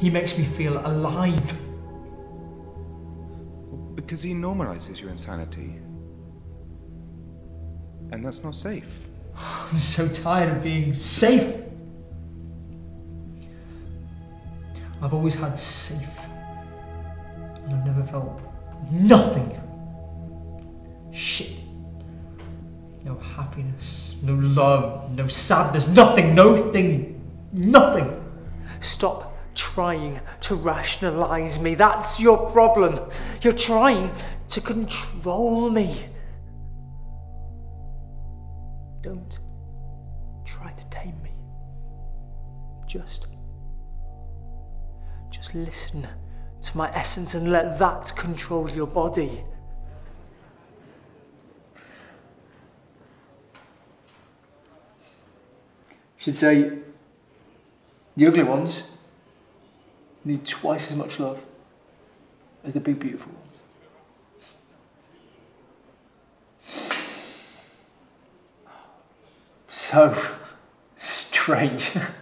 He makes me feel alive. Because he normalizes your insanity. And that's not safe. I'm so tired of being safe. I've always had safe. And I've never felt nothing. Shit. No happiness, no love, no sadness, nothing, no thing, nothing. Stop trying to rationalize me. That's your problem. You're trying to control me. Don't try to tame me. Just. Just listen to my essence and let that control your body. Should say the ugly ones need twice as much love as the big beautiful ones. So strange.